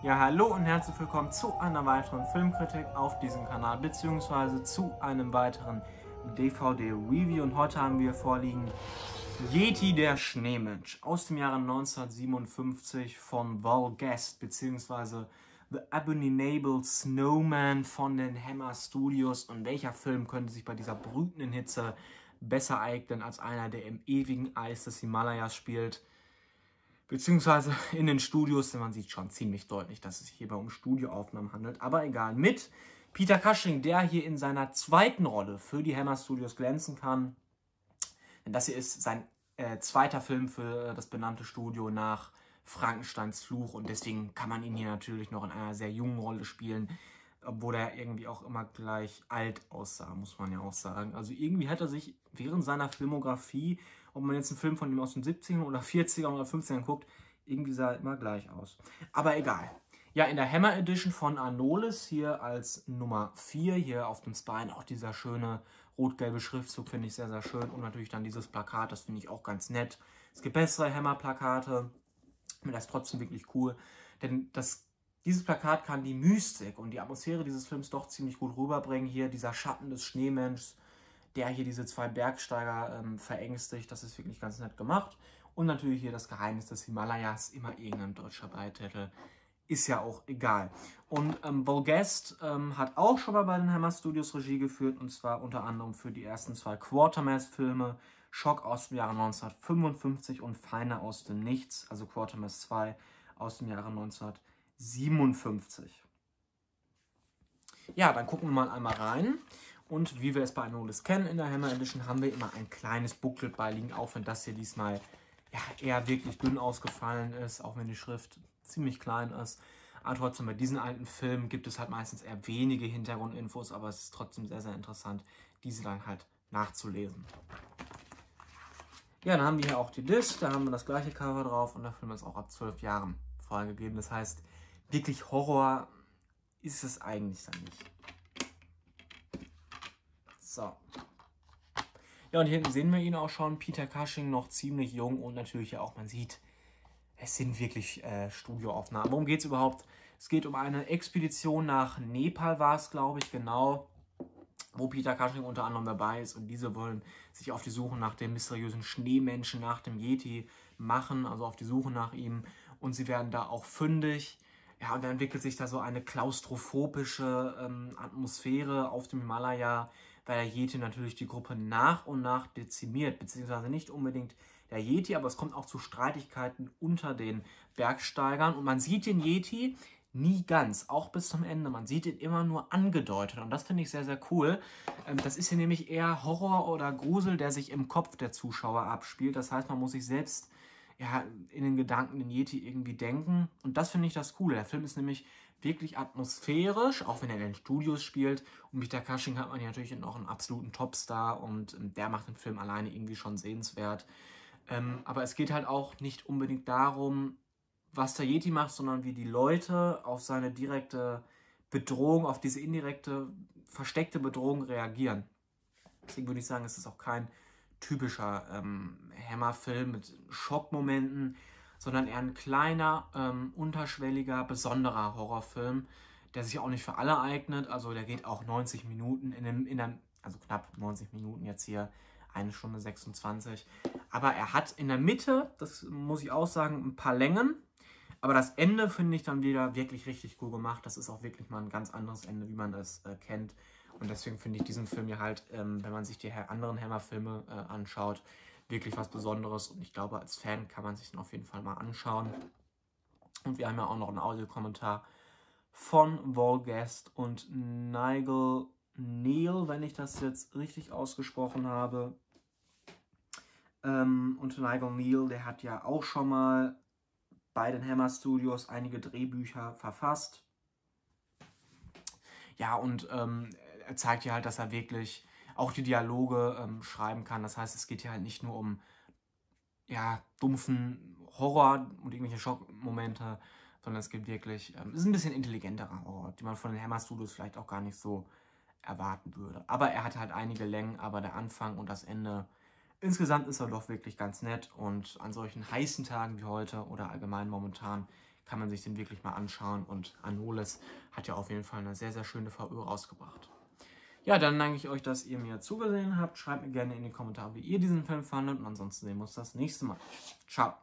Ja, hallo und herzlich willkommen zu einer weiteren Filmkritik auf diesem Kanal, beziehungsweise zu einem weiteren DVD-Review. Und heute haben wir vorliegen Yeti der Schneemensch aus dem Jahre 1957 von Val Guest, beziehungsweise The Abominable Snowman von den Hammer Studios. Und welcher Film könnte sich bei dieser brütenden Hitze besser eignen als einer, der im ewigen Eis des Himalayas spielt? Beziehungsweise in den Studios, denn man sieht schon ziemlich deutlich, dass es sich hierbei um Studioaufnahmen handelt. Aber egal, mit Peter Cushing, der hier in seiner zweiten Rolle für die Hammer Studios glänzen kann. Denn das hier ist sein äh, zweiter Film für das benannte Studio nach Frankensteins Fluch und deswegen kann man ihn hier natürlich noch in einer sehr jungen Rolle spielen, obwohl er irgendwie auch immer gleich alt aussah, muss man ja auch sagen. Also irgendwie hat er sich während seiner Filmografie, ob man jetzt einen Film von ihm aus den 70ern oder 40ern oder 50ern guckt, irgendwie sah er immer gleich aus. Aber egal. Ja, in der Hammer Edition von Arnolis hier als Nummer 4, hier auf dem Spine auch dieser schöne rot-gelbe Schriftzug, finde ich sehr, sehr schön. Und natürlich dann dieses Plakat, das finde ich auch ganz nett. Es gibt bessere Hammer-Plakate, aber das ist trotzdem wirklich cool. Denn das, dieses Plakat kann die Mystik und die Atmosphäre dieses Films doch ziemlich gut rüberbringen. Hier dieser Schatten des Schneemenschs, der hier diese zwei Bergsteiger ähm, verängstigt. Das ist wirklich ganz nett gemacht. Und natürlich hier das Geheimnis des Himalayas, immer irgendein deutscher Beititel ist ja auch egal. Und ähm, Volgest ähm, hat auch schon mal bei den Hammer Studios Regie geführt und zwar unter anderem für die ersten zwei Quartermass-Filme, Schock aus dem Jahre 1955 und Feine aus dem Nichts, also Quartermass 2 aus dem Jahre 1957. Ja, dann gucken wir mal einmal rein. Und wie wir es bei Anolis kennen in der Hammer Edition, haben wir immer ein kleines Booklet beiliegen, auch wenn das hier diesmal ja, eher wirklich dünn ausgefallen ist, auch wenn die Schrift ziemlich klein ist. Aber trotzdem, bei diesen alten Filmen gibt es halt meistens eher wenige Hintergrundinfos, aber es ist trotzdem sehr, sehr interessant, diese dann halt nachzulesen. Ja, dann haben wir hier auch die Disc, da haben wir das gleiche Cover drauf und der Film ist auch ab 12 Jahren vorgegeben. Das heißt, wirklich Horror ist es eigentlich dann nicht. So. Ja, und hier hinten sehen wir ihn auch schon, Peter Cushing, noch ziemlich jung und natürlich auch, man sieht, es sind wirklich äh, Studioaufnahmen. Worum geht es überhaupt? Es geht um eine Expedition nach Nepal, war es, glaube ich, genau, wo Peter Cushing unter anderem dabei ist. Und diese wollen sich auf die Suche nach dem mysteriösen Schneemenschen, nach dem Yeti machen, also auf die Suche nach ihm. Und sie werden da auch fündig. Ja, und dann entwickelt sich da so eine klaustrophobische ähm, Atmosphäre auf dem Himalaya, weil der Yeti natürlich die Gruppe nach und nach dezimiert, beziehungsweise nicht unbedingt der Yeti, aber es kommt auch zu Streitigkeiten unter den Bergsteigern und man sieht den Yeti nie ganz, auch bis zum Ende. Man sieht ihn immer nur angedeutet und das finde ich sehr, sehr cool. Ähm, das ist hier nämlich eher Horror oder Grusel, der sich im Kopf der Zuschauer abspielt. Das heißt, man muss sich selbst ja, in den Gedanken den Yeti irgendwie denken und das finde ich das Coole. Der Film ist nämlich wirklich atmosphärisch, auch wenn er in den Studios spielt. Und mit der Cushing hat man ja natürlich noch einen absoluten Topstar und ähm, der macht den Film alleine irgendwie schon sehenswert. Ähm, aber es geht halt auch nicht unbedingt darum, was der Yeti macht, sondern wie die Leute auf seine direkte Bedrohung, auf diese indirekte, versteckte Bedrohung reagieren. Deswegen würde ich sagen, es ist auch kein typischer ähm, Hammer-Film mit Schockmomenten, sondern eher ein kleiner, ähm, unterschwelliger, besonderer Horrorfilm, der sich auch nicht für alle eignet. Also der geht auch 90 Minuten in einem, in einem also knapp 90 Minuten jetzt hier eine Stunde 26. Aber er hat in der Mitte, das muss ich auch sagen, ein paar Längen. Aber das Ende finde ich dann wieder wirklich richtig cool gemacht. Das ist auch wirklich mal ein ganz anderes Ende, wie man das äh, kennt. Und deswegen finde ich diesen Film hier halt, ähm, wenn man sich die anderen Hammer-Filme äh, anschaut, wirklich was Besonderes. Und ich glaube, als Fan kann man sich den auf jeden Fall mal anschauen. Und wir haben ja auch noch einen Audiokommentar von Volgast und Nigel Neil, wenn ich das jetzt richtig ausgesprochen habe. Ähm, und Nigel Neal, der hat ja auch schon mal bei den Hammer Studios einige Drehbücher verfasst. Ja, und ähm, er zeigt ja halt, dass er wirklich auch die Dialoge ähm, schreiben kann. Das heißt, es geht hier halt nicht nur um ja, dumpfen Horror und irgendwelche Schockmomente, sondern es gibt wirklich, ähm, es ist ein bisschen intelligenterer Horror, die man von den Hammer Studios vielleicht auch gar nicht so erwarten würde. Aber er hat halt einige Längen, aber der Anfang und das Ende, insgesamt ist er doch wirklich ganz nett und an solchen heißen Tagen wie heute oder allgemein momentan kann man sich den wirklich mal anschauen. Und Anoles hat ja auf jeden Fall eine sehr, sehr schöne VÖ rausgebracht. Ja, dann danke ich euch, dass ihr mir zugesehen habt. Schreibt mir gerne in die Kommentare, wie ihr diesen Film fandet. Und ansonsten sehen wir uns das nächste Mal. Ciao.